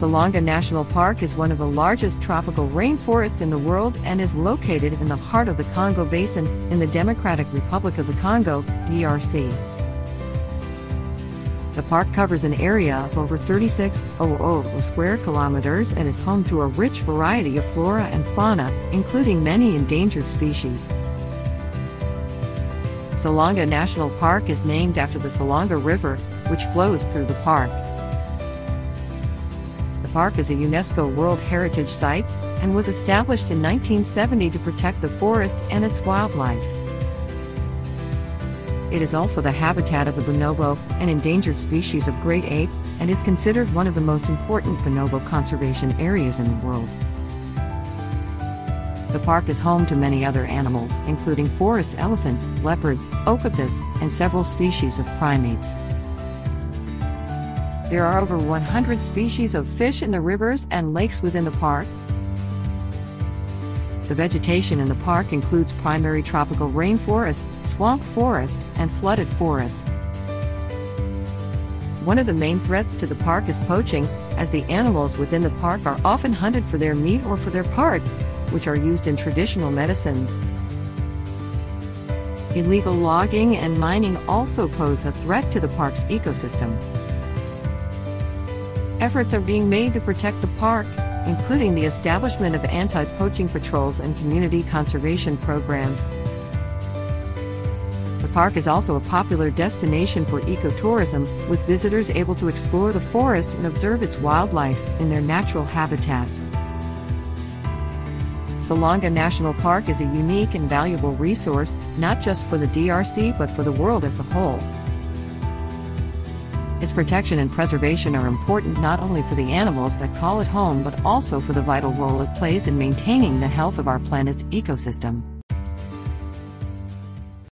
Salonga National Park is one of the largest tropical rainforests in the world and is located in the heart of the Congo Basin in the Democratic Republic of the Congo, DRC. The park covers an area of over 36,000 square kilometers and is home to a rich variety of flora and fauna, including many endangered species. Salonga National Park is named after the Salonga River, which flows through the park. Park is a UNESCO World Heritage Site and was established in 1970 to protect the forest and its wildlife. It is also the habitat of the bonobo, an endangered species of great ape, and is considered one of the most important bonobo conservation areas in the world. The park is home to many other animals, including forest elephants, leopards, okapis, and several species of primates. There are over 100 species of fish in the rivers and lakes within the park. The vegetation in the park includes primary tropical rainforest, swamp forest, and flooded forest. One of the main threats to the park is poaching, as the animals within the park are often hunted for their meat or for their parts, which are used in traditional medicines. Illegal logging and mining also pose a threat to the park's ecosystem. Efforts are being made to protect the park, including the establishment of anti-poaching patrols and community conservation programs. The park is also a popular destination for ecotourism, with visitors able to explore the forest and observe its wildlife in their natural habitats. Salonga National Park is a unique and valuable resource, not just for the DRC but for the world as a whole. Its protection and preservation are important not only for the animals that call it home but also for the vital role it plays in maintaining the health of our planet's ecosystem.